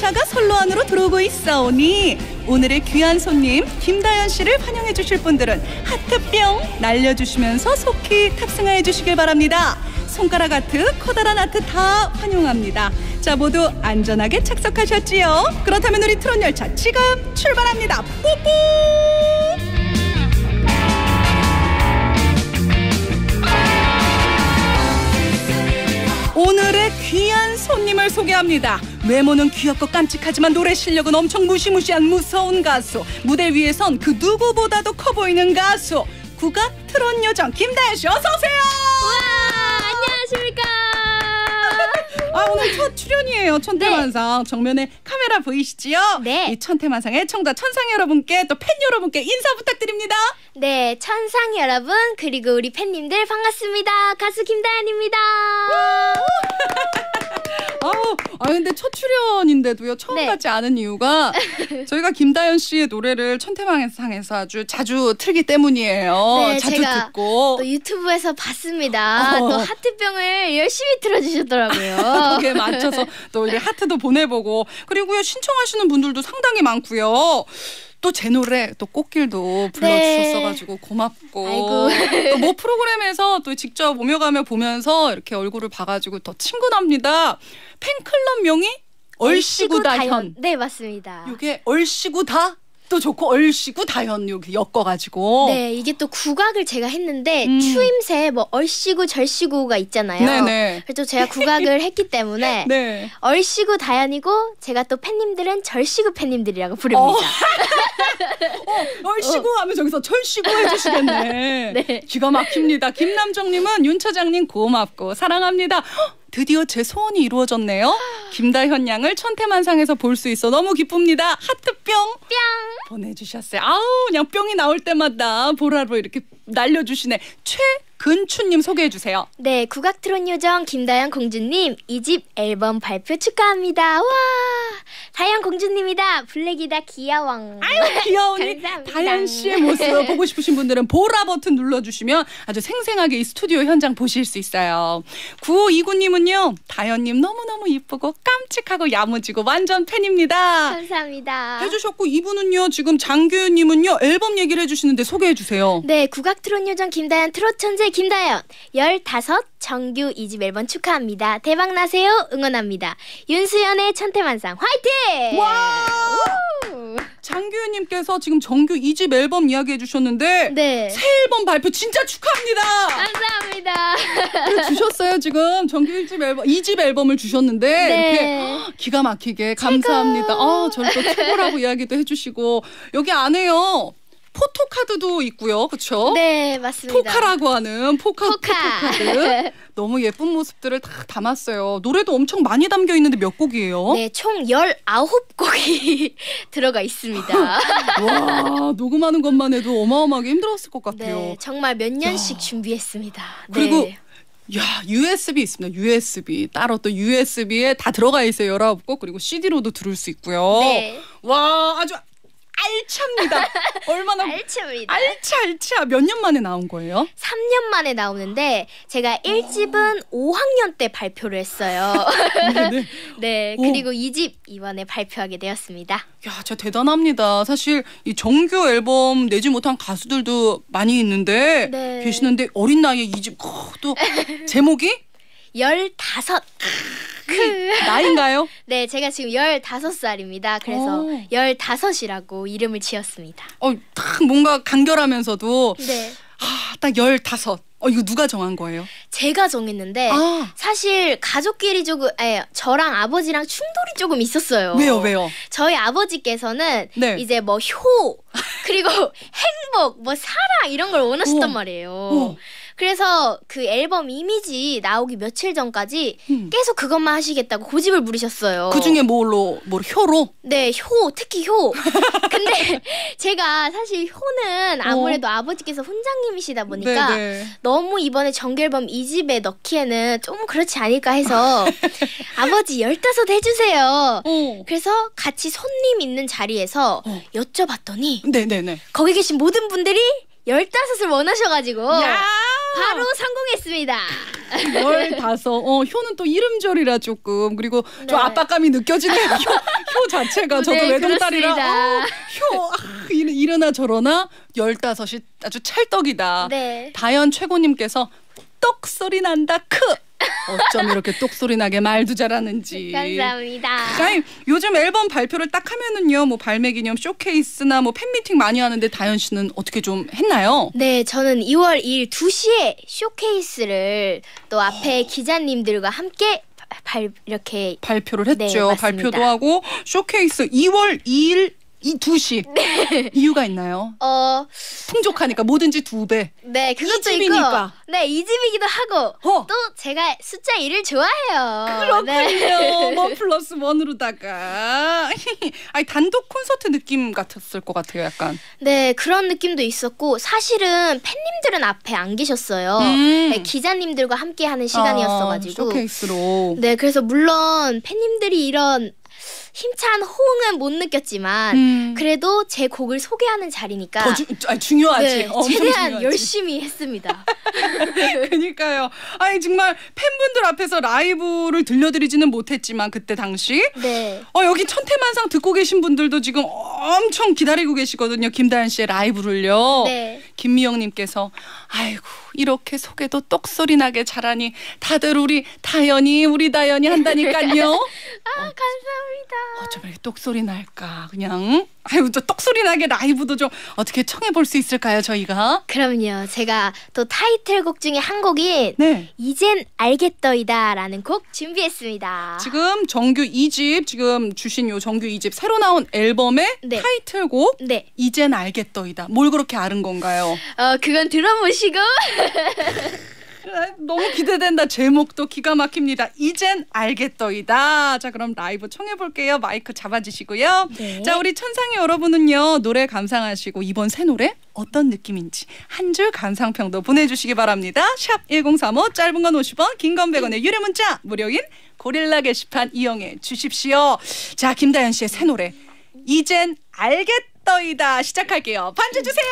열차가 선로 안으로 들어오고 있어오니 오늘의 귀한 손님 김다연 씨를 환영해 주실 분들은 하트뿅 날려주시면서 속히 탑승하여 주시길 바랍니다. 손가락 하트, 커다란 하트 다 환영합니다. 자, 모두 안전하게 착석하셨지요? 그렇다면 우리 트롯 열차 지금 출발합니다. 뽀뽀! 오늘의 귀한 손님을 소개합니다. 외모는 귀엽고 깜찍하지만 노래 실력은 엄청 무시무시한 무서운 가수. 무대 위에선 그 누구보다도 커 보이는 가수. 국악 트롯 요정 김다현 씨 어서 오세요. 와 안녕하십니까. 아 오늘 첫 출연이에요. 천태만상 정면에 카메라 보이시지요? 네. 이 천태만상의 청자 천상 여러분께 또 팬 여러분께 인사 부탁드립니다. 네 천상 여러분 그리고 우리 팬님들 반갑습니다. 가수 김다연입니다. 아우, 아 근데 첫 출연인데도요 처음 네. 같지 않은 이유가 저희가 김다연 씨의 노래를 천태만상에서 아주 자주 틀기 때문이에요. 네, 자주 제가 듣고 또 유튜브에서 봤습니다. 어. 또 하트병을 열심히 틀어주셨더라고요. 거기에 맞춰서 또 이렇게 하트도 보내보고 그리고요 신청하시는 분들도 상당히 많고요. 또 제 노래 또 꽃길도 불러주셨어가지고 고맙고 네. 아이고. 또 뭐 프로그램에서 또 직접 오며 가며 보면서 이렇게 얼굴을 봐가지고 더 친근합니다. 팬클럽 명이 얼씨구다현. 네 맞습니다. 이게 얼씨구다 또 좋고 얼씨구 다현 이렇게 엮어가지고 네 이게 또 국악을 제가 했는데 음. 추임새 뭐 얼씨구 절씨구가 있잖아요. 네네. 그래서 제가 국악을 했기 때문에 네. 얼씨구 다연이고 제가 또 팬님들은 절씨구 팬님들이라고 부릅니다. 얼씨구 하면 저기서 철씨구 해주시겠네. 네. 기가 막힙니다. 김남정님은 윤 차장님 고맙고 사랑합니다. 헉, 드디어 제 소원이 이루어졌네요. 김다현 양을 천태만상에서 볼 수 있어 너무 기쁩니다. 하트뿅 뿅. 보내주셨어요. 아우 그냥 뿅이 나올 때마다 보라로 이렇게 날려주시네. 최 근추님 소개해 주세요. 네, 국악 트롯 요정 김다연 공주님 이 집 앨범 발표 축하합니다. 와, 다연 공주님이다. 블랙이다 귀여왕. 아유 귀여우니. 다현 씨의 모습 보고 싶으신 분들은 보라 버튼 눌러주시면 아주 생생하게 이 스튜디오 현장 보실 수 있어요. 9529님은요 다현님 너무너무 이쁘고 깜찍하고 야무지고 완전 팬입니다. 감사합니다. 해주셨고 이분은요 지금 장규님은요 앨범 얘기를 해주시는데 소개해 주세요. 네, 국악 트롯 요정 김다연 트롯 천재 김다연 15 정규 2집 앨범 축하합니다. 대박 나세요. 응원합니다. 윤수연의 천태만상 화이팅! 와 우! 장규님께서 지금 정규 2집 앨범 이야기해 주셨는데 네. 새 앨범 발표 진짜 축하합니다. 감사합니다. 주셨어요 지금 정규 1집 앨범 2집 앨범을 주셨는데 네. 이렇게 기가 막히게 감사합니다. 아 저를 또 최고라고 이야기도 해주시고 여기 안에요 포토카드도 있고요, 그렇죠? 네, 맞습니다. 포카라고 하는 포카 포카. 포토카드 너무 예쁜 모습들을 다 담았어요. 노래도 엄청 많이 담겨 있는데 몇 곡이에요? 네, 총 19곡이 들어가 있습니다. 와 녹음하는 것만 해도 어마어마하게 힘들었을 것 같아요. 네, 정말 몇 년씩 준비했습니다. 그리고 네. 야 USB 있습니다. USB 따로 또 USB에 다 들어가 있어요. 19곡 그리고 CD로도 들을 수 있고요. 네. 와 아주 알찹니다. 얼마나 알츠입니다. 알차 알차 몇 년 만에 나온 거예요? 3년 만에 나오는데 제가 1집은 5학년 때 발표를 했어요. 네네. 네, 오. 그리고 2집 이번에 발표하게 되었습니다. 야, 진짜 대단합니다. 사실 이 정규 앨범 내지 못한 가수들도 많이 있는데 네. 계시는데 어린 나이에 이집 또 제목이 15. 나인가요? 네, 제가 지금 15살입니다. 그래서 오. 15이라고 이름을 지었습니다. 어, 딱 뭔가 간결하면서도 네. 아, 딱 열다섯. 어, 이거 누가 정한 거예요? 제가 정했는데 아. 사실 가족끼리 조금 에, 저랑 아버지랑 충돌이 조금 있었어요. 왜요, 왜요? 저희 아버지께서는 네. 이제 뭐 효 그리고 행복 뭐 사랑 이런 걸 원하셨단 어. 말이에요. 어. 그래서 그 앨범 이미지 나오기 며칠 전까지 음. 계속 그것만 하시겠다고 고집을 부리셨어요. 그 중에 뭘로, 뭐 효로? 네, 효, 특히 효. 근데 제가 사실 효는 아무래도 아버지께서 혼장님이시다 보니까 어. 네, 네. 너무 이번에 정규 앨범 이집에 넣기에는 좀 그렇지 않을까 해서 아버지 열다섯 해주세요. 어. 그래서 같이 손님 있는 자리에서 어. 여쭤봤더니 네네네. 거기 계신 모든 분들이 열다섯을 원하셔가지고 야! 바로 성공했습니다. 열다섯. 어, 효는 또 이름절이라 조금. 그리고 좀 네. 압박감이 느껴지네요. 효, 효 자체가 저도 네, 외동딸이라 그렇습니다. 어, 효 아, 이러- 이러나 저러나 열다섯이 아주 찰떡이다. 네. 다현 최고님께서 떡 소리 난다 크. 어쩜 이렇게 똑 소리 나게 말도 잘하는지. 감사합니다. 아니 요즘 앨범 발표를 딱 하면은요 뭐 발매 기념 쇼케이스나 뭐 팬미팅 많이 하는데 다현 씨는 어떻게 좀 했나요? 네, 저는 2월 2일 2시에 쇼케이스를 또 앞에 기자님들과 함께 바- 발 이렇게 발표를 네, 했죠. 맞습니다. 발표도 하고 쇼케이스 2월 2일 이 2시 네. 이유가 있나요? 어, 풍족하니까 뭐든지 두 배. 네, 그것도 있고 집이니까. 네, 이 집이기도 하고 어. 또 제가 숫자 1을 좋아해요. 그렇군요. 네. one plus one으로다가 아니 단독 콘서트 느낌 같았을 것 같아요. 약간. 네, 그런 느낌도 있었고 사실은 팬님들은 앞에 안 계셨어요. 음. 네, 기자님들과 함께 하는 시간이었어 아, 가지고. 쇼케이스로. 네, 그래서 물론 팬님들이 이런 힘찬 호응은 못 느꼈지만 음. 그래도 제 곡을 소개하는 자리니까 더 주, 아니, 중요하지. 네, 최대한 중요하지. 열심히 했습니다. 그니까요. 아니 정말 팬분들 앞에서 라이브를 들려드리지는 못했지만 그때 당시 네. 어 여기 천태만상 듣고 계신 분들도 지금 엄청 기다리고 계시거든요. 김다현 씨의 라이브를요. 네. 김미영님께서 아이고 이렇게 속에도 똑소리 나게 잘하니 다들 우리 다현이 우리 다현이 한다니까요. 아, 감사합니다. 어쩜 이렇게 똑소리 날까 그냥 아유 또 똑소리 나게 라이브도 좀 어떻게 청해 볼 수 있을까요 저희가? 그럼요. 제가 또 타이틀곡 중에 한 곡인 네. 이젠 알겠더이다라는 곡 준비했습니다. 지금 정규 2집 지금 주신 요 정규 2집 새로 나온 앨범의 네. 타이틀곡 네. 이젠 알겠더이다. 뭘 그렇게 아는 건가요? 어, 그건 들어보시고 아, 너무 기대된다. 제목도 기가 막힙니다. 이젠 알겠더이다. 자, 그럼 라이브 청해 볼게요. 마이크 잡아주시고요. 네. 자, 우리 천상의 여러분은요. 노래 감상하시고 이번 새 노래 어떤 느낌인지 한 줄 감상평도 보내주시기 바랍니다. 샵 1035 짧은 건 50원, 긴 건 100원의 유료 문자 무료인 고릴라 게시판 이용해 주십시오. 자, 김다현 씨의 새 노래 이젠 알겠더이다 시작할게요. 반주 주세요.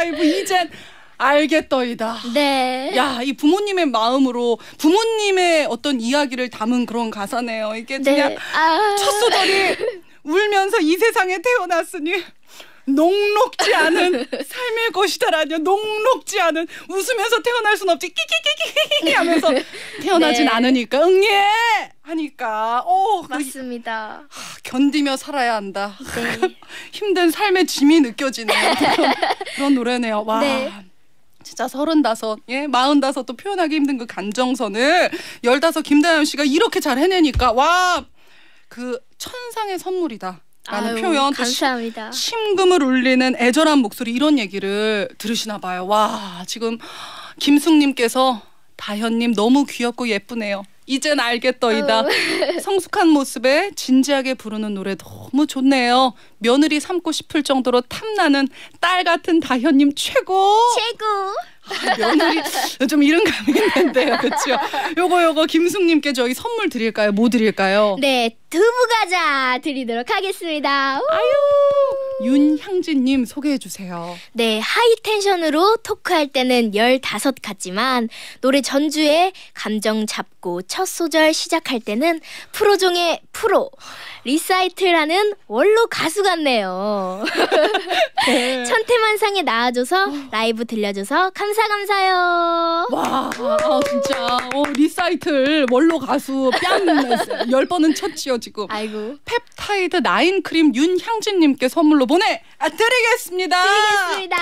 라이브 이젠 알겠더이다. 네. 야, 이 부모님의 마음으로 부모님의 어떤 이야기를 담은 그런 가사네요. 이게 그냥 네. 아. 첫 소절이 울면서 이 세상에 태어났으니 녹록지 않은 삶일 것이다라뇨. 녹록지 않은 웃으면서 태어날 순 없지. 끼끼끼끼끼 하면서 태어나진 네. 않으니까 응예 하니까 오그 맞습니다. 견디며 살아야 한다. 네. 힘든 삶의 짐이 느껴지는 그런, 그런 노래네요. 와. 네. 진짜 서른다섯, 예, 마흔다섯도 표현하기 힘든 그 감정선을 열다섯 김다현 씨가 이렇게 잘 해내니까 와, 그 천상의 선물이다. 라는 아유, 표현 감사합니다. 심금을 울리는 애절한 목소리 이런 얘기를 들으시나 봐요. 와 지금 김숙님께서 다현님 너무 귀엽고 예쁘네요. 이젠 알겠더이다. 성숙한 모습에 진지하게 부르는 노래 너무 좋네요. 며느리 삼고 싶을 정도로 탐나는 딸 같은 다현님 최고. 최고. 아, 며느리 좀 이런 감이 있는데요, 그렇죠? 요거 요거 김숙님께 저희 선물 드릴까요? 뭐 드릴까요? 네, 두부 과자 드리도록 하겠습니다. 우! 윤향진님 소개해 주세요. 네, high tension으로 토크할 때는 15 같지만 노래 전주에 감정 잡고 첫 소절 시작할 때는 프로 중의 프로 리사이틀하는 원로 가수 같네요. 천태만상에 나와줘서 라이브 들려줘서 감사 감사요. 와, 아, 진짜 어, 리사이틀 원로 가수 뺨 열 번은 쳤지요 지금. 아이고. 펩타이드 나인 크림 윤향진님께 선물로 보내 아, 드리겠습니다. 드리겠습니다.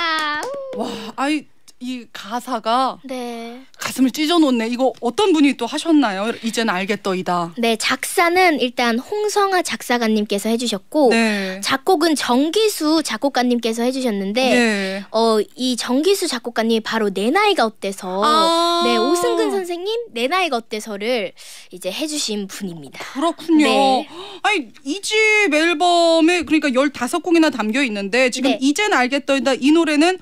와, 아이 이 가사가 네. 가슴을 찢어놓네. 이거 어떤 분이 또 하셨나요? 이젠 알겠더이다. 네, 작사는 일단 홍성아 작사가님께서 해주셨고 네. 작곡은 정기수 작곡가님께서 해주셨는데 네. 어, 이 정기수 작곡가님이 바로 내 나이가 어때서 아. 네 오승근 선생님 내 나이가 어때서를 이제 해주신 분입니다. 그렇군요. 네. 아니 이 집 앨범에 그러니까 15곡이나 담겨 있는데 지금 네. 이젠 알겠더이다 이 노래는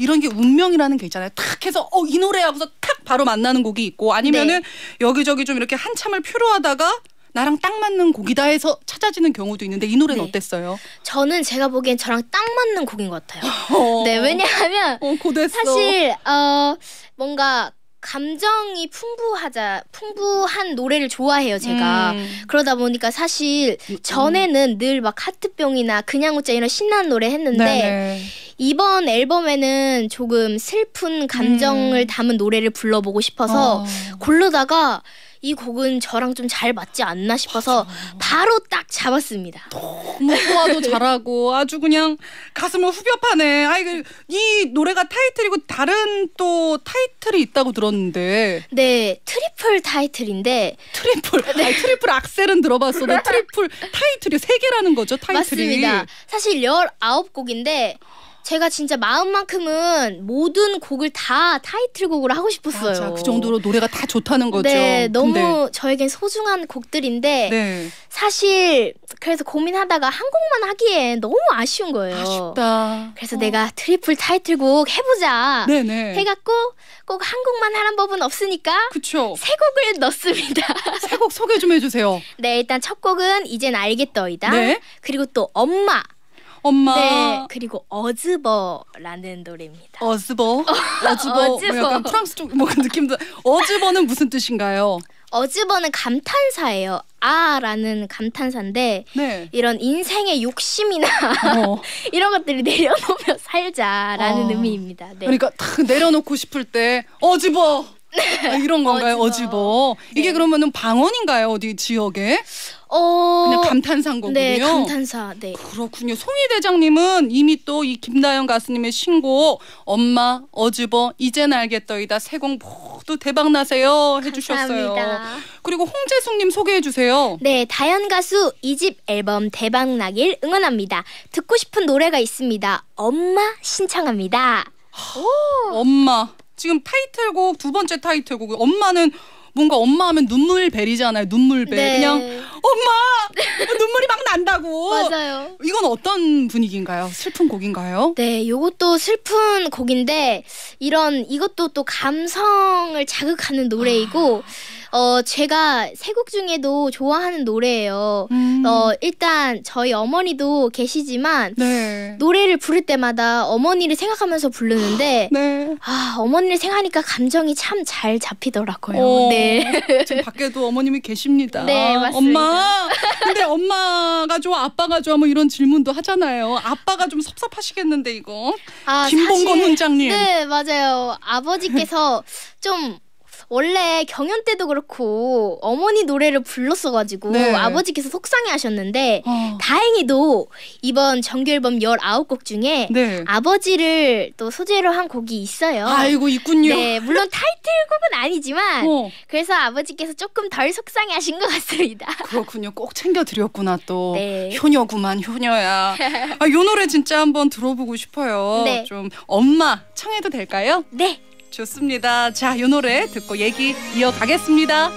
이런 게 운명이라는 게 있잖아요. 탁 해서 어 이 노래 하고서 탁 바로 만나는 곡이 있고 아니면은 네. 여기저기 좀 이렇게 한참을 표로하다가 나랑 딱 맞는 곡이다 해서 찾아지는 경우도 있는데 이 노래는 네. 어땠어요? 저는 제가 보기엔 저랑 딱 맞는 곡인 것 같아요. 어. 네 왜냐하면 어. 사실 어 뭔가 감정이 풍부하자 풍부한 노래를 좋아해요 제가 음. 그러다 보니까 사실 전에는 늘 막 하트병이나 그냥 웃자 이런 신나는 노래 했는데 네네. 이번 앨범에는 조금 슬픈 감정을 음. 담은 노래를 불러보고 싶어서 어. 고르다가 이 곡은 저랑 좀 잘 맞지 않나 싶어서 바로 딱 잡았습니다. 너무 소화도 잘하고 아주 그냥 가슴을 후벼 파네. 아이 그, 이 노래가 타이틀이고 다른 또 타이틀이 있다고 들었는데 네, 트리플 타이틀인데 트리플 아니, 트리플 악셀은 들어봤어도 트리플 타이틀이 세 개라는 거죠 타이틀이. 맞습니다. 사실 19곡인데 제가 진짜 마음만큼은 모든 곡을 다 타이틀곡으로 하고 싶었어요. 맞아 그 정도로 노래가 다 좋다는 거죠. 네, 너무 근데, 저에겐 소중한 곡들인데 네 사실 그래서 고민하다가 한 곡만 하기엔 너무 아쉬운 거예요. 아쉽다. 그래서 내가 트리플 타이틀곡 해보자 네네. 해갖고 꼭 한 곡만 하는 법은 없으니까 그쵸. 세 곡을 넣습니다. 세 곡 소개 좀 해주세요. 네, 일단 첫 곡은 이젠 알겠더이다. 네. 그리고 또 엄마. 엄마. 네, 그리고 어즈버라는 노래입니다. 어즈버. 어즈버. 뭐 어즈버. 약간 프랑스 쪽 뭐 느낌도. 어즈버는 무슨 뜻인가요? 어즈버는 감탄사예요. 아라는 감탄사인데 네. 이런 인생의 욕심이나 어. 이런 것들을 내려놓으며 살자라는 어. 의미입니다. 네. 그러니까 탁 내려놓고 싶을 때 어집어 아, 이런 건가요? 네. 어집어. 어집어. 이게 네. 그러면은 방언인가요? 어디 지역에? 어, 그냥 감탄사인 거군요. 네, 감탄사. 네. 그렇군요. 송이 대장님은 이미 또 이 김다영 가수님의 신곡 엄마 어집어 이젠 알겠더이다 세곡 모두 대박 나세요 해주셨어요. 감사합니다. 그리고 홍재숙님 소개해 주세요. 네, 다현 가수 2집 앨범 대박 나길 응원합니다. 듣고 싶은 노래가 있습니다. 엄마 신청합니다. 엄마 지금 타이틀곡 두 번째 타이틀곡 엄마는 뭔가 엄마 하면 눈물 벨이잖아요. 눈물 벨 네. 그냥 엄마 눈물이 막 난다고. 맞아요. 이건 어떤 분위기인가요? 슬픈 곡인가요? 네, 요것도 슬픈 곡인데 이런 이것도 또 감성을 자극하는 노래이고 어 제가 세 곡 중에도 좋아하는 노래예요. 음. 어 일단 저희 어머니도 계시지만 네. 노래를 부를 때마다 어머니를 생각하면서 부르는데 네. 아 어머니를 생각하니까 감정이 참 잘 잡히더라고요. 어, 네. 지금 밖에도 어머님이 계십니다. 네, 맞습니다. 엄마. 근데 엄마가 좋아, 아빠가 좋아, 뭐 이런 질문도 하잖아요. 아빠가 좀 섭섭하시겠는데 이거. 아, 김봉건 사실- 훈장님. 네, 맞아요. 아버지께서 좀 원래 경연 때도 그렇고 어머니 노래를 불렀어가지고 네. 아버지께서 속상해하셨는데 어. 다행히도 이번 정규 앨범 19곡 중에 네. 아버지를 또 소재로 한 곡이 있어요. 아이고 있군요. 네, 물론 타이틀곡은 아니지만 어, 그래서 아버지께서 조금 덜 속상해하신 것 같습니다. 그렇군요. 꼭 챙겨 드렸구나 또. 네. 효녀구만 효녀야. 아, 요 노래 진짜 한번 들어보고 싶어요. 네. 좀 엄마 청해도 될까요? 네. 좋습니다. 자, 요 노래 듣고 얘기 이어가겠습니다.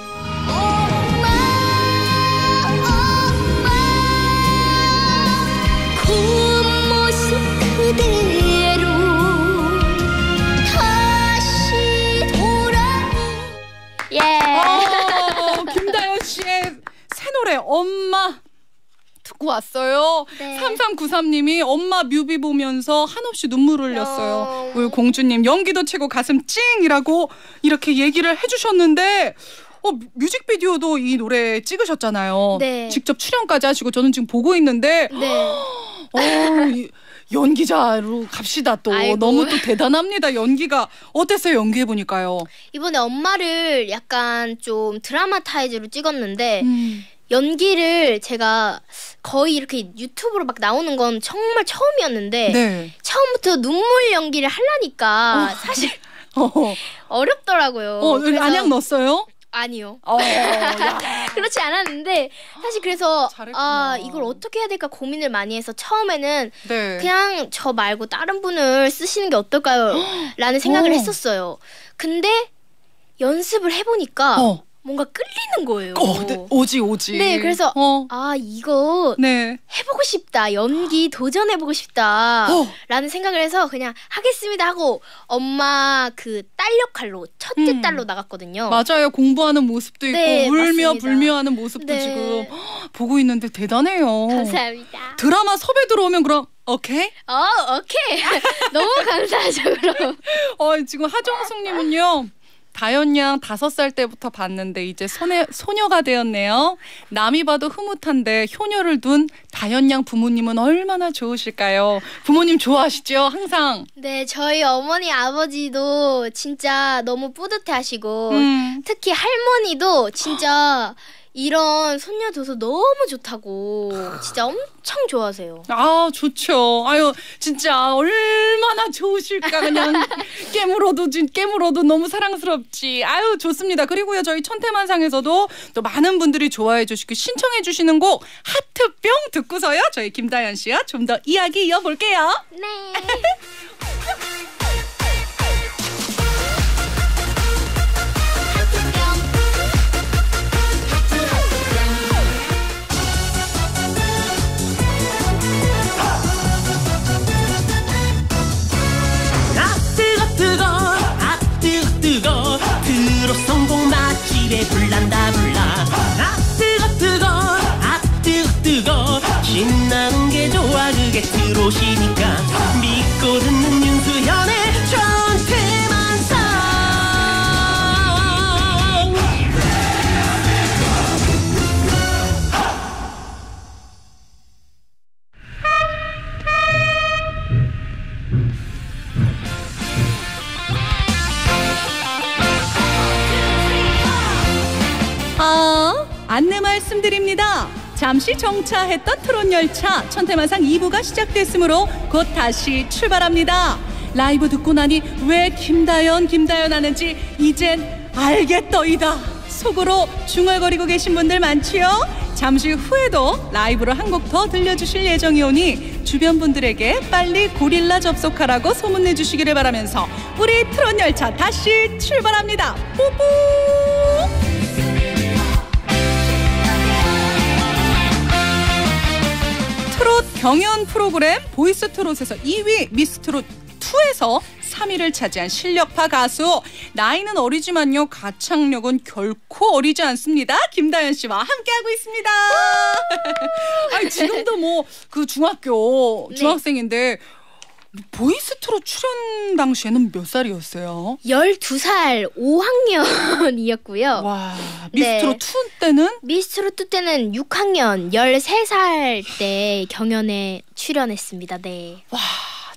예. 어, 김다연 씨의 새 노래 엄마 듣고 왔어요. 네. 3393님이 엄마 뮤비 보면서 한없이 눈물 흘렸어요. 어. 우리 공주님 연기도 최고 가슴 찡이라고 이렇게 얘기를 해주셨는데 어, 뮤직비디오도 이 노래 찍으셨잖아요. 네. 직접 출연까지 하시고 저는 지금 보고 있는데 네. 어, 이- 연기자로 갑시다 또 아이고. 너무 또 대단합니다 연기가 어땠어요 연기해 보니까요. 이번에 엄마를 약간 좀 드라마 타이즈로 찍었는데 음. 연기를 제가 거의 이렇게 유튜브로 막 나오는 건 정말 처음이었는데 네. 처음부터 눈물 연기를 하려니까 사실 어, 어렵더라고요. 어, 안약 넣었어요? 아니요. 어, 야. 그렇지 않았는데 사실 그래서 잘했구나. 아 이걸 어떻게 해야 될까 고민을 많이 해서 처음에는 네. 그냥 저 말고 다른 분을 쓰시는 게 어떨까요? 라는 생각을 어. 했었어요. 근데 연습을 해보니까 어. 뭔가 끌리는 거예요. 어, 네, 오지 오지. 네, 그래서 어. 아 이거 네. 해보고 싶다 연기 도전해보고 싶다 어. 라는 생각을 해서 그냥 하겠습니다 하고 엄마 그 딸 역할로 첫째 음. 딸로 나갔거든요 맞아요. 공부하는 모습도 있고 네, 울며 맞습니다. 불며하는 모습도 네. 지금 보고 있는데 대단해요. 감사합니다 드라마 섭외 들어오면 그럼 오케이? 어 오케이 너무 감사하죠 그럼 어 지금 하정숙님은요. 다현 양 다섯 살 때부터 봤는데 이제 소녀, 소녀가 되었네요. 남이 봐도 흐뭇한데 효녀를 둔 다현 양 부모님은 얼마나 좋으실까요? 부모님 좋아하시죠? 항상. 네 저희 어머니 아버지도 진짜 너무 뿌듯해하시고 음. 특히 할머니도 진짜 이런 손녀 둬서 너무 좋다고 진짜 엄청 좋아하세요 아 좋죠. 아유 진짜 얼마나 좋으실까 그냥 깨물어도 진 깨물어도 너무 사랑스럽지. 아유 좋습니다. 그리고요 저희 천태만상에서도 또 많은 분들이 좋아해 주시고 신청해 주시는 곡 하트뿅 듣고서요 저희 김다연 씨와 좀 더 이야기 이어볼게요. 네 말씀드립니다. 잠시 정차했던 트롯 열차 천태만상 2부가 시작됐으므로 곧 다시 출발합니다. 라이브 듣고 나니 왜 김다연 김다연 하는지 이젠 알겠더이다. 속으로 중얼거리고 계신 분들 많지요? 잠시 후에도 라이브로 한 곡 더 들려주실 예정이오니 주변 분들에게 빨리 고릴라 접속하라고 소문내 주시기를 바라면서 우리 트롯 열차 다시 출발합니다. 뽀뽀! 트롯 경연 프로그램 보이스 트롯에서 2위, 미스 트롯 2에서 3위를 차지한 실력파 가수. 나이는 어리지만요. 가창력은 결코 어리지 않습니다. 김다현 씨와 함께하고 있습니다. 아니, 지금도 뭐 그 중학교 네. 중학생인데 보이스트로 출연 당시에는 몇 살이었어요? 12살 5학년이었고요. 와, 미스트로 네. 2 때는 미스트롯 때는 6학년 13살 때 경연에 출연했습니다. 네. 와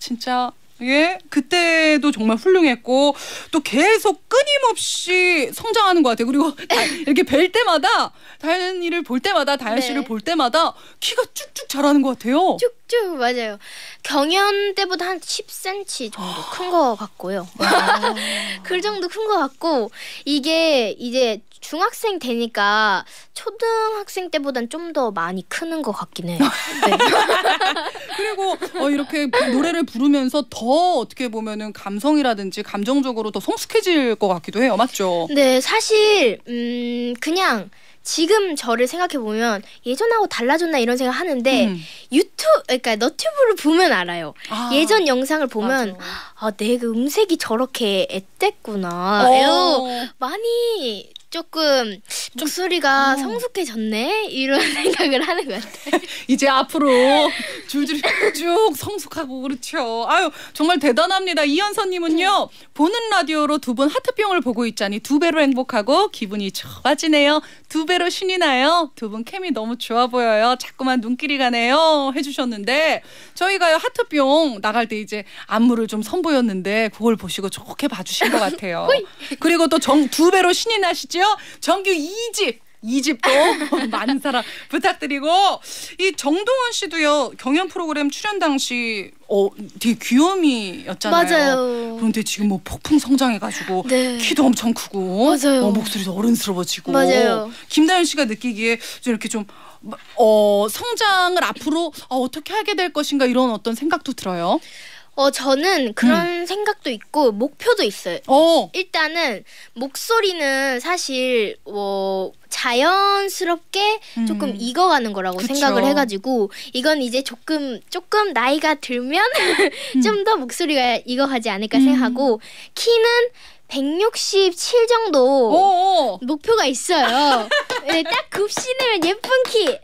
진짜 예 그때도 정말 훌륭했고 또 계속 끊임없이 성장하는 것 같아요. 그리고 다- 이렇게 뵐 때마다 다현이를 볼 때마다 다현 씨를 네. 볼 때마다 키가 쭉쭉 자라는 것 같아요. 쭉 쭉 맞아요. 경연 때보다 한 10cm 정도 큰것 같고요. 그 정도 큰것 같고 이게 이제 중학생 되니까 초등학생 때보단 좀 더 많이 크는 것 같긴 해요. 네. 그리고 어, 이렇게 노래를 부르면서 더 어떻게 보면은 감성이라든지 감정적으로 더 성숙해질 것 같기도 해요. 맞죠? 네, 사실 음 그냥 지금 저를 생각해 보면 예전하고 달라졌나 이런 생각 하는데 음. 유튜브 그러니까 너튜브를 보면 알아요. 아, 예전 영상을 보면 맞아. 아, 내그 음색이 저렇게 앳됐구나. 어. 많이 조금 목소리가 어. 성숙해졌네 이런 생각을 하는 것 같아요. 이제 앞으로 줄줄이 쭉 성숙하고 그렇죠. 아유 정말 대단합니다. 이현선님은요 보는 라디오로 두 분 하트병을 보고 있자니 두 배로 행복하고 기분이 좋아지네요. 두 배로 신이 나요. 두 분 케미 너무 좋아 보여요. 자꾸만 눈길이 가네요. 해주셨는데 저희가요 하트병 나갈 때 이제 안무를 좀 선보였는데 그걸 보시고 좋게 봐주신 것 같아요. 그리고 또 정 두 배로 신이 나시 죠? 정규 2집. 이 집도 많은 사랑 부탁드리고 이 정동원 씨도요 경연 프로그램 출연 당시 어 되게 귀요미였잖아요. 맞아요. 그런데 지금 뭐 폭풍 성장해가지고 네. 키도 엄청 크고 맞아요. 어, 목소리도 어른스러워지고 맞아요. 김다현 씨가 느끼기에 좀 이렇게 좀 어, 성장을 앞으로 어, 어떻게 하게 될 것인가 이런 어떤 생각도 들어요. 어 저는 그런 음. 생각도 있고 목표도 있어요. 어, 일단은 목소리는 사실 뭐 자연스럽게 조금 음. 익어가는 거라고 그쵸. 생각을 해가지고 이건 이제 조금 조금 나이가 들면 좀더 목소리가 익어가지 않을까 음. 생각하고 키는 167 정도 어, 어. 목표가 있어요. 네, 딱 굽신으면 예쁜 키.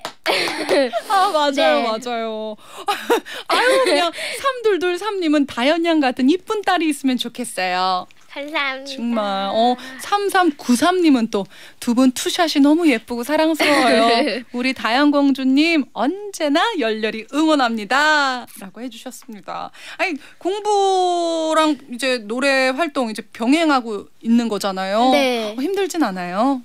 아 맞아요 네. 맞아요. 아유 그냥 삼둘둘 삼님은 다현양 같은 이쁜 딸이 있으면 좋겠어요. 감사합니다. 정말. 어 3393님은 또 두 분 투샷이 너무 예쁘고 사랑스러워요. 우리 다현 공주님 언제나 열렬히 응원합니다라고 해주셨습니다. 아니 공부랑 이제 노래 활동 이제 병행하고 있는 거잖아요. 네. 어, 힘들진 않아요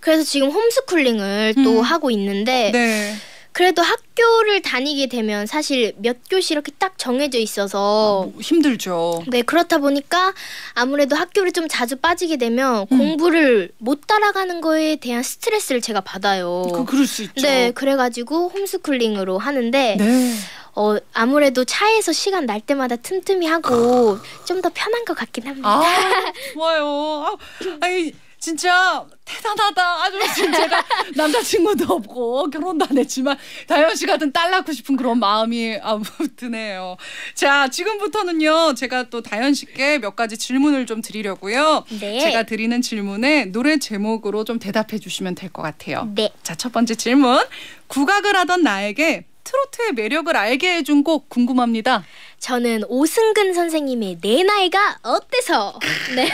그래서 지금 홈스쿨링을 또 음. 하고 있는데 네 그래도 학교를 다니게 되면 사실 몇 교시 이렇게 딱 정해져 있어서 뭐 힘들죠 네 그렇다 보니까 아무래도 학교를 좀 자주 빠지게 되면 음. 공부를 못 따라가는 거에 대한 스트레스를 제가 받아요. 그 그럴 수 있죠 네 그래가지고 홈스쿨링으로 하는데 네. 어 아무래도 차에서 시간 날 때마다 틈틈이 하고 좀 더 편한 것 같긴 합니다. 아 좋아요. 아, 아니 진짜 대단하다. 아주 지금 제가 남자친구도 없고 결혼도 안 했지만 다현 씨 같은 딸 낳고 싶은 그런 마음이 아, 드네요. 자 지금부터는요 제가 또 다현 씨께 몇 가지 질문을 좀 드리려고요. 네. 제가 드리는 질문에 노래 제목으로 좀 대답해 주시면 될 것 같아요. 네. 자 첫 번째 질문. 국악을 하던 나에게 트로트의 매력을 알게 해준 곡 궁금합니다. 저는 오승근 선생님의 내 나이가 어때서 네.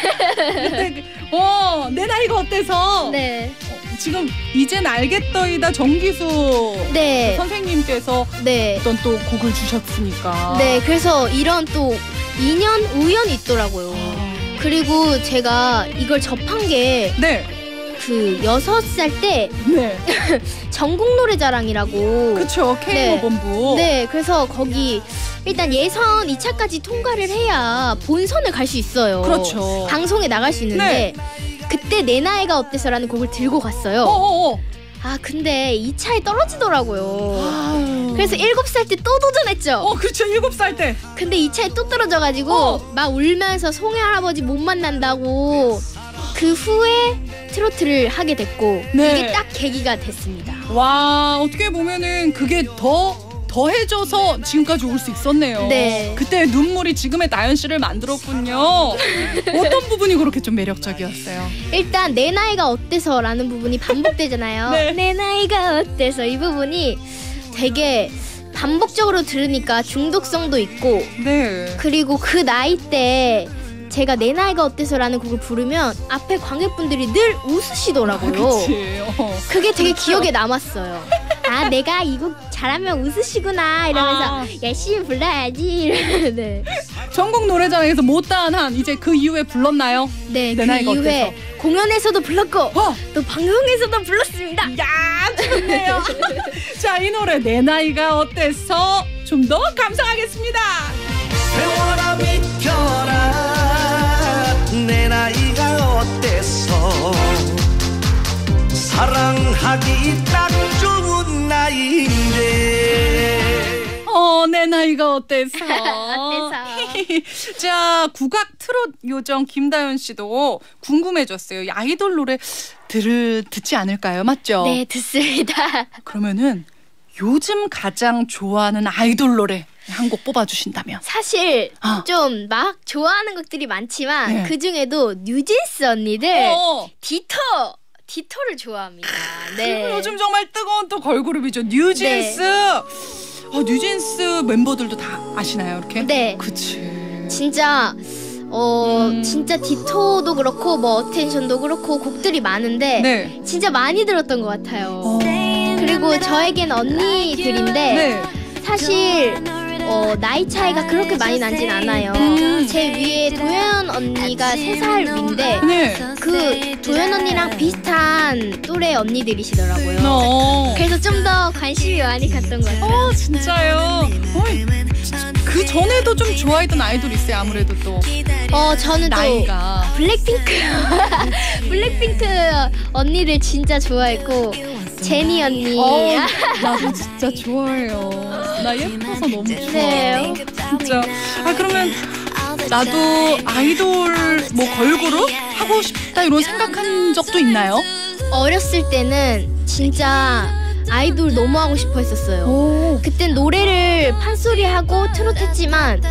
어, 내 나이가 어때서? 네. 지금 이젠 알겠더이다 정기수 네. 선생님께서 네. 어떤 또 곡을 주셨으니까. 네. 그래서 이런 또 인연 우연이 있더라고요. 아. 그리고 제가 이걸 접한 게 네, 그 여섯 살 때 네, 전국 노래자랑이라고 그렇죠. K 네. 본부. 네, 그래서 거기 일단 예선 2차까지 통과를 해야 본선을 갈 수 있어요. 그렇죠. 방송에 나갈 수 있는데 그때 내 나이가 어때서라는 곡을 들고 갔어요. 어어어. 아, 근데 2차에 떨어지더라고요. 아유. 그래서 7살 때 또 도전했죠. 어, 그렇죠. 일곱 살 때. 근데 2차에 또 떨어져가지고 어. 막 울면서 송해 할아버지 못 만난다고 그 후에 트로트를 하게 됐고 네. 이게 딱 계기가 됐습니다. 와, 어떻게 보면은 그게 더, 더 더해져서 지금까지 올 수 있었네요. 네. 그때 눈물이 지금의 나연 씨를 만들었군요. 어떤 부분이 그렇게 좀 매력적이었어요? 일단 내 나이가 어때서라는 부분이 반복되잖아요. 네. 내 나이가 어때서 이 부분이 되게 반복적으로 들으니까 중독성도 있고 네. 그리고 그 나이 때 제가 내 나이가 어때서라는 곡을 부르면 앞에 관객분들이 늘 웃으시더라고요. 그치. 어. 그게 되게 그렇죠. 기억에 남았어요. 아 내가 이 곡 잘하면 웃으시구나 이러면서 아. 열심히 불러야지. 네. 전국 노래자랑에서 못다한 한 이제 그 이후에 불렀나요? 네, 내 그 나이가 이후에 공연에서도 불렀고 어. 또 방송에서도 불렀습니다. 야 좋네요. 자 이 노래 내 나이가 어때서 좀 더 감상하겠습니다. 세월아 비켜라 내 나이가 어때서 사랑하기 딱 좋은 나이인데 어, 내 나이가 어때서? 어때서? 자, 국악 트롯 요정 김다현 씨도 궁금해졌어요. 이 아이돌 노래 들을 듣지 않을까요? 맞죠? 네 듣습니다. 그러면은 요즘 가장 좋아하는 아이돌 노래 한 곡 뽑아주신다면? 사실 아. 좀막 좋아하는 곡들이 많지만 네. 그 중에도 뉴진스 언니들 어, Ditto Ditto를 좋아합니다. 네. 요즘 정말 뜨거운 또 걸그룹이죠. 뉴진스. 어, 뉴진스 멤버들도 다 아시나요? 이렇게? 네. 그치. 진짜 어 음. 진짜 Ditto도 그렇고 뭐 Attention도 그렇고 곡들이 많은데 네. 진짜 많이 들었던 것 같아요. 어. 그리고 저에겐 언니들인데 네. 사실 어, 나이 차이가 그렇게 많이 나진 않아요. 음. 제 위에 도연 언니가 세 살 위인데 네. 그 도연 언니랑 비슷한 또래 언니들이시더라고요. 어. 그래서 좀 더 관심이 많이 갔던 것 같아요. 어 진짜요. 어이, 그 전에도 좀 좋아했던 아이돌 있어요. 아무래도 또 어 저는 또 나이가. 블랙핑크 블랙핑크 언니를 진짜 좋아했고 제니 언니 어, 나도 진짜 좋아해요. 나 예뻐서 너무 좋아. 네. 진짜. 아 그러면 나도 아이돌 뭐 걸그룹 하고 싶다 이런 생각한 적도 있나요? 어렸을 때는 진짜 아이돌 너무 하고 싶어 했었어요. 오. 그땐 노래를 판소리 하고 트로트 했지만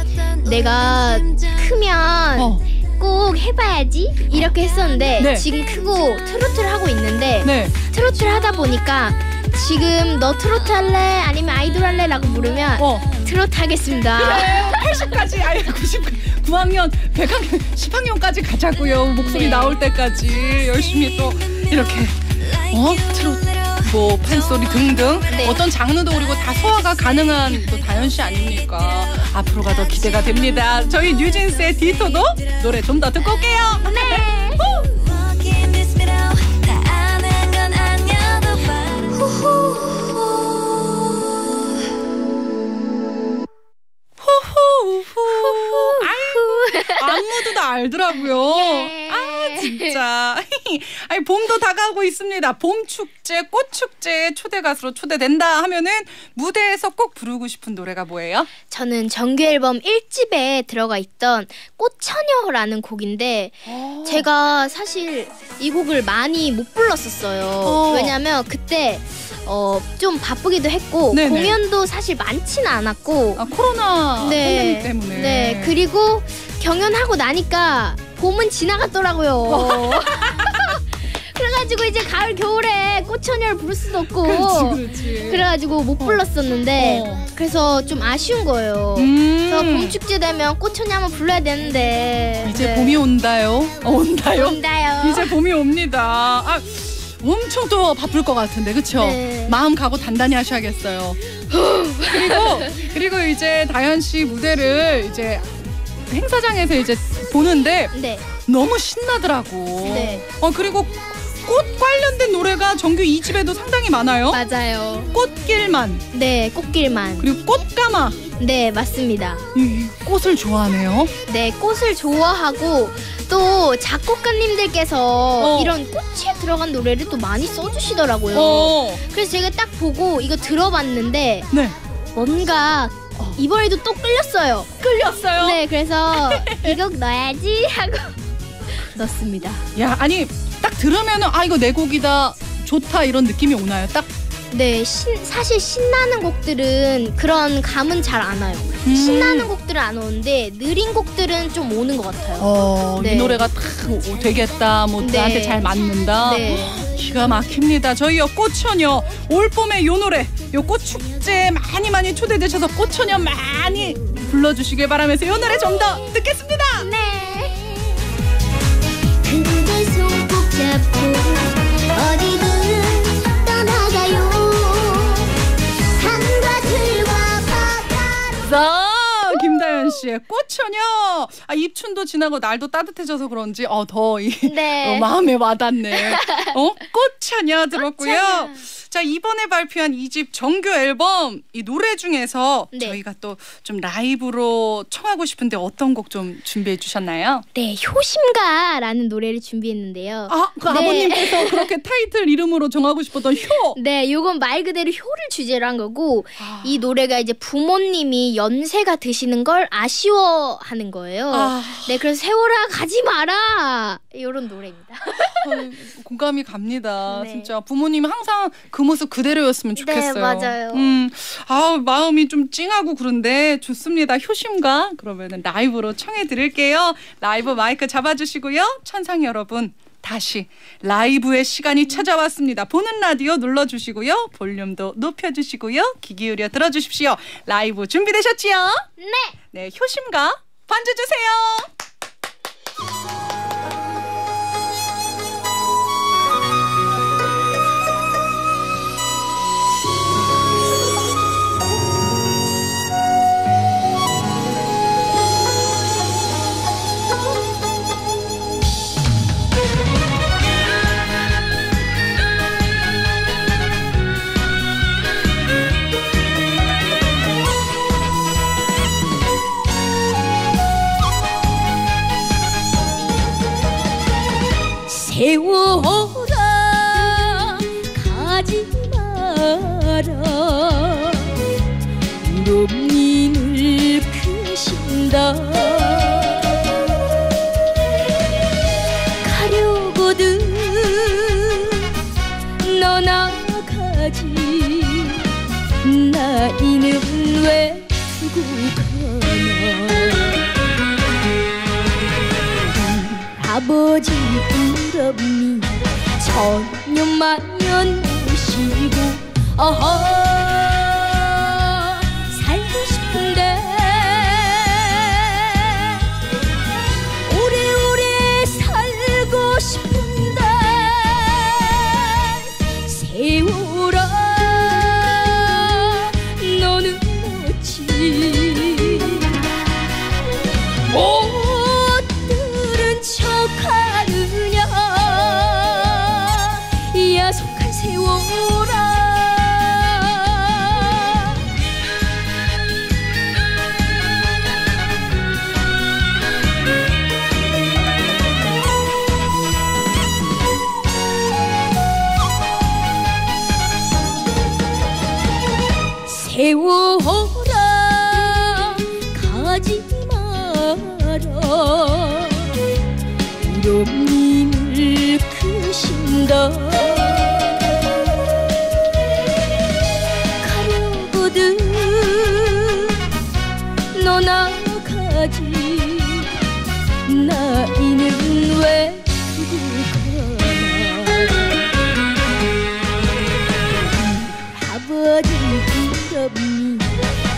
내가 크면 어. 꼭 해봐야지 이렇게 했었는데 네. 지금 크고 트로트를 하고 있는데 네. 트로트를 하다 보니까 지금 너 트로트 할래 아니면 아이돌 할래라고 물으면 어. 트로트 하겠습니다. 그래 80까지 아니 90 9학년 100학년 10학년까지 가자고요 목소리 네. 나올 때까지 열심히 또 이렇게 어 트롯 뭐 판소리 등등 네. 어떤 장르도 그리고 다 소화가 가능한 또 다현 씨 아닙니까? 앞으로가 더 기대가 됩니다. 저희 뉴진스의 디토도 노래 좀 더 듣고 올게요. 네. 아이고 안무도 다 알더라고요. 예. 아 진짜 아니 봄도 다가오고 있습니다 봄 축제 꽃 축제에 초대 가수로 초대된다 하면은 무대에서 꼭 부르고 싶은 노래가 뭐예요? 저는 정규 앨범 1집에 들어가 있던 꽃처녀라는 곡인데 제가 사실 이 곡을 많이 못 불렀었어요. 어. 왜냐면 그때 어, 좀 바쁘기도 했고 네네. 공연도 사실 많지는 않았고 아 코로나 팬데믹 때문에 네 그리고 경연하고 나니까 봄은 지나갔더라고요. 그래가지고 이제 가을 겨울에 꽃처녀를 부를 수도 없고 그렇지 그렇지 그래가지고 못 불렀었는데 어. 그래서 좀 아쉬운 거예요. 음. 그래서 봄 축제 되면 꽃처녀 한번 불러야 되는데 이제 네. 봄이 온다요 어, 온다요 온다요. 이제 봄이 옵니다 아 엄청 또 바쁠 것 같은데 그쵸? 네. 마음 가고 단단히 하셔야겠어요 그리고 그리고 이제 다현 씨 무대를 이제 행사장에서 이제 보는데 네. 너무 신나더라고. 네. 어 그리고 꽃 관련된 노래가 정규 2집에도 상당히 많아요. 맞아요. 꽃길만 네, 꽃길만. 그리고 꽃가마 네, 맞습니다. 이, 꽃을 좋아하네요. 네, 꽃을 좋아하고 또 작곡가님들께서 어. 이런 꽃에 들어간 노래를 또 많이 써주시더라고요. 어, 그래서 제가 딱 보고 이거 들어봤는데 네 뭔가 이번에도 또 끌렸어요. 끌렸어요. 네, 그래서 이 곡 넣어야지 하고 넣습니다. 야 아니 딱 들으면은 아 이거 내 곡이다 좋다 이런 느낌이 오나요? 딱 네, 신, 사실 신나는 곡들은 그런 감은 잘 안 와요. 음. 신나는 곡들은 안 오는데 느린 곡들은 좀 오는 것 같아요. 어, 이 네. 노래가 딱 오, 되겠다, 뭐 네. 나한테 잘 맞는다. 네. 기가 막힙니다. 저희요 꽃처녀 올 봄에 요 노래 요 꽃 축제 많이 많이 초대되셔서 꽃처녀 많이 불러주시길 바라면서 요 노래 좀 더 듣겠습니다. 네. 그대 손꼭 잡고 어디든 떠나가요 산과 들과 바다로 자, 김다현 씨의 꽃처녀. 아, 입춘도 지나고 날도 따뜻해져서 그런지 어, 더 이, 네. 어, 마음에 와닿네. 어? 꽃처녀 들었고요. 꽃처녀. 자, 이번에 발표한 이 집 정규 앨범 이 노래 중에서 네. 저희가 또 좀 라이브로 청하고 싶은데 어떤 곡 좀 준비해 주셨나요? 네, 효심가라는 노래를 준비했는데요. 아, 그 네. 아버님께서 그렇게 타이틀 이름으로 정하고 싶었던 효. 네, 요건 말 그대로 효를 주제로 한 거고 아. 이 노래가 이제 부모님이 연세가 드시는 걸 아쉬워하는 거예요. 아. 네, 그래서 세월아 가지 마라 이런 노래입니다. 어, 공감이 갑니다. 네. 진짜 부모님이 항상 그 모습 그대로였으면 좋겠어요. 네, 맞아요. 음, 아 마음이 좀 찡하고 그런데 좋습니다. 효심가 그러면은 라이브로 청해 드릴게요. 라이브 마이크 잡아주시고요. 천상 여러분. 다시 라이브의 시간이 찾아왔습니다. 보는 라디오 눌러주시고요. 볼륨도 높여주시고요. 귀 기울여 들어주십시오. 라이브 준비되셨지요? 네. 네, 효심가 반주 주세요. 세월아 가지 마라 놈이 늙으신다. 가려거든 너나 가지. 나 이는 왜 두고 가나 아버지 울엄니? 천년만년 모시고 어허 살고 싶은데. 오래오래 살고 싶은데. 세월 가지 나이는 왜 가나 아버지 부럽니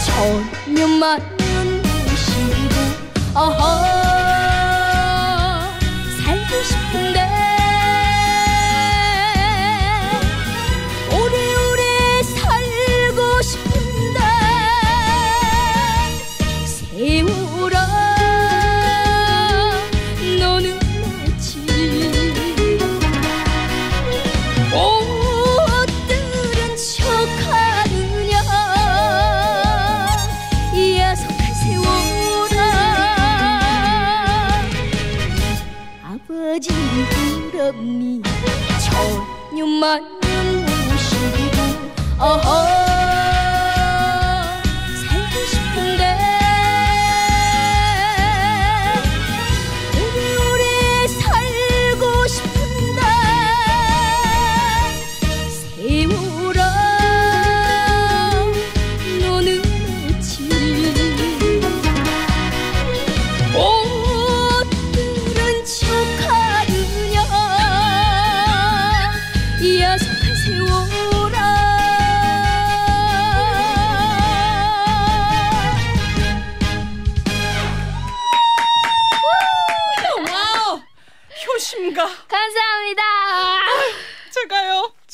천년만년 모시고 어허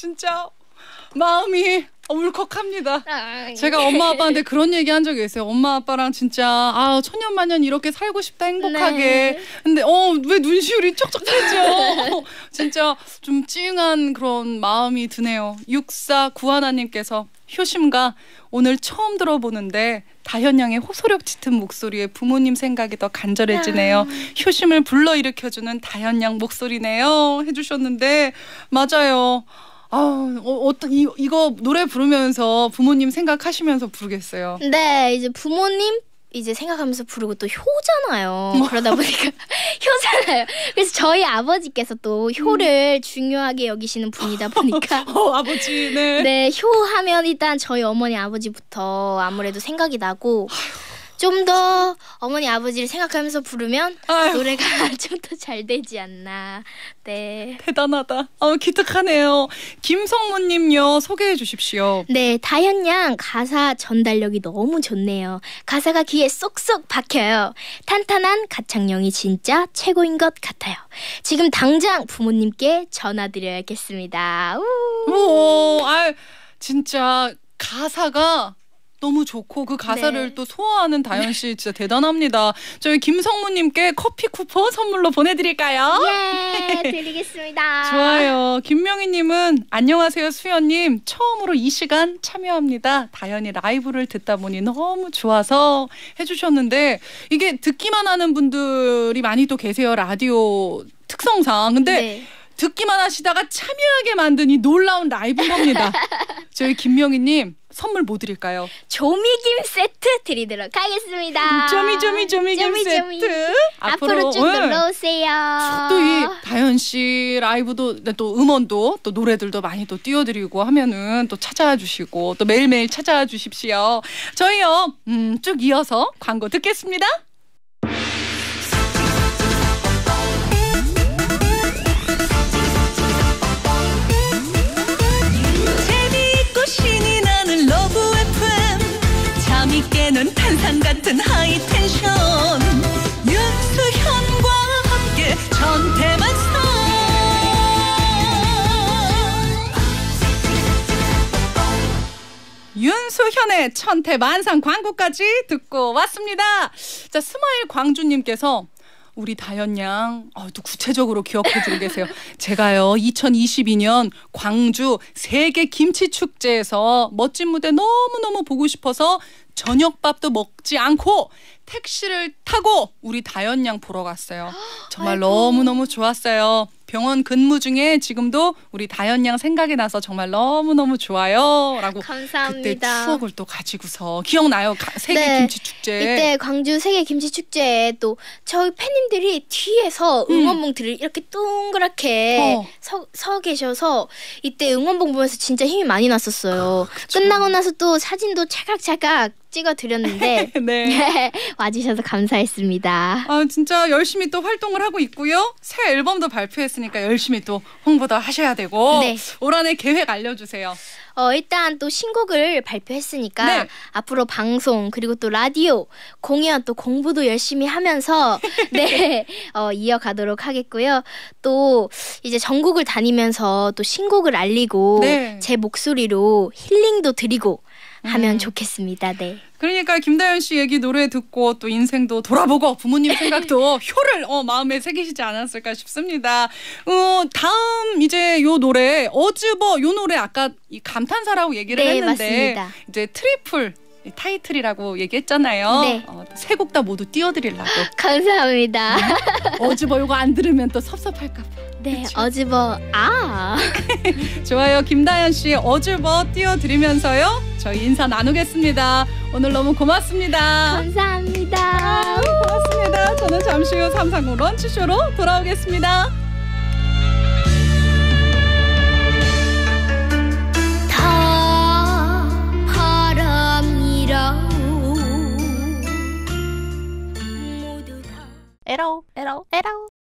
진짜 마음이 울컥합니다. 제가 엄마 아빠한테 그런 얘기 한 적이 있어요. 엄마 아빠랑 진짜 아 천년만년 이렇게 살고 싶다 행복하게. 네. 근데 어 왜 눈시울이 촉촉해져? 진짜 좀 찡한 그런 마음이 드네요. 육사 구하나님께서 효심과 오늘 처음 들어보는데 다현 양의 호소력 짙은 목소리에 부모님 생각이 더 간절해지네요. 효심을 불러일으켜주는 다현 양 목소리네요. 해주셨는데 맞아요. 아, 어, 어떤 이 이거 노래 부르면서 부모님 생각하시면서 부르겠어요. 네, 이제 부모님 이제 생각하면서 부르고 또 효잖아요. 그러다 보니까 효잖아요. 그래서 저희 아버지께서 또 효를 중요하게 여기시는 분이다 보니까 어, 아버지, 네. 네, 효하면 일단 저희 어머니 아버지부터 아무래도 생각이 나고 좀 더 어머니 아버지를 생각하면서 부르면 아유. 노래가 좀 더 잘 되지 않나. 네. 대단하다. 어, 기특하네요. 김성무님요, 소개해 주십시오. 네, 다현 양 가사 전달력이 너무 좋네요. 가사가 귀에 쏙쏙 박혀요. 탄탄한 가창력이 진짜 최고인 것 같아요. 지금 당장 부모님께 전화드려야겠습니다. 우. 오, 아, 진짜 가사가 너무 좋고 그 가사를 네. 또 소화하는 다현 씨 진짜 대단합니다. 저희 김성무님께 커피 쿠폰 선물로 보내드릴까요? 예, 드리겠습니다. 좋아요. 김명희님은 안녕하세요 수연님 처음으로 이 시간 참여합니다. 다현이 라이브를 듣다 보니 너무 좋아서 해주셨는데 이게 듣기만 하는 분들이 많이 또 계세요 라디오 특성상. 근데 네. 듣기만 하시다가 참여하게 만든 이 놀라운 라이브인 겁니다. 저희 김명희님 선물 뭐 드릴까요? 조미김 세트 드리도록 하겠습니다. 쪼미 쪼미 쪼미 김 쪼미, 쪼미. 세트 앞으로 쭉 응. 놀러 오세요. 또 이 다현 씨 라이브도 네, 또 음원도 또 노래들도 많이 또 띄워드리고 하면은 또 찾아와 주시고 또 매일매일 찾아와 주십시오. 저희요 음, 쭉 이어서 광고 듣겠습니다. 깨는 탄산 같은 high tension 윤수현과 함께 천태만상 윤수현의 천태만상 광고까지 듣고 왔습니다. 자 스마일 광주님께서 우리 다현 양, 어, 또 구체적으로 기억해 주고 계세요. 제가요, 2022년 광주 세계 김치 축제에서 멋진 무대 너무너무 보고 싶어서 저녁밥도 먹지 않고 택시를 타고 우리 다현 양 보러 갔어요. 정말 너무너무 좋았어요. 병원 근무 중에 지금도 우리 다현 양 생각이 나서 정말 너무너무 좋아요. 라고 그때 감사합니다. 추억을 또 가지고서 기억나요? 가- 세계 네. 김치 축제. 이때 광주 세계 김치 축제에 또 저희 팬님들이 뒤에서 응원봉들을 이렇게 동그랗게 음. 어. 서, 서 계셔서 이때 응원봉 보면서 진짜 힘이 많이 났었어요. 아. 끝나고 나서 또 사진도 찰칵찰칵 찍어 드렸는데 네. 와주셔서 감사했습니다. 아 진짜 열심히 또 활동을 하고 있고요. 새 앨범도 발표했으니까 열심히 또 홍보도 하셔야 되고 네. 올 한해 계획 알려주세요. 어, 일단 또 신곡을 발표했으니까 네. 앞으로 방송 그리고 또 라디오 공연 또 공부도 열심히 하면서 네 어, 이어가도록 하겠고요. 또 이제 전국을 다니면서 또 신곡을 알리고 네. 제 목소리로 힐링도 드리고 하면 음. 좋겠습니다. 네. 그러니까 김다현 씨 얘기 노래 듣고 또 인생도 돌아보고 부모님 생각도 효를 어, 마음에 새기시지 않았을까 싶습니다. 어, 다음 이제 요 노래 어즈버 요 노래 아까 이 감탄사라고 얘기를 네, 했는데 맞습니다. 이제 트리플 이 타이틀이라고 얘기했잖아요. 네. 어, 세곡 다 모두 띄워드리려고. 감사합니다. 어즈버 요거 안 들으면 또 섭섭할까 봐. 네, 어즈버 아. 좋아요. 김다현 씨 어즈버 띄워드리면서요. 저희 인사 나누겠습니다. 오늘 너무 고맙습니다. 감사합니다. 고맙습니다. 저는 잠시 후 삼상공 런치쇼로 돌아오겠습니다. 다 바람이라오 모두 다 에러 에러 에러.